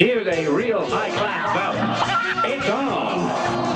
Here's a real high-class bout. It's on.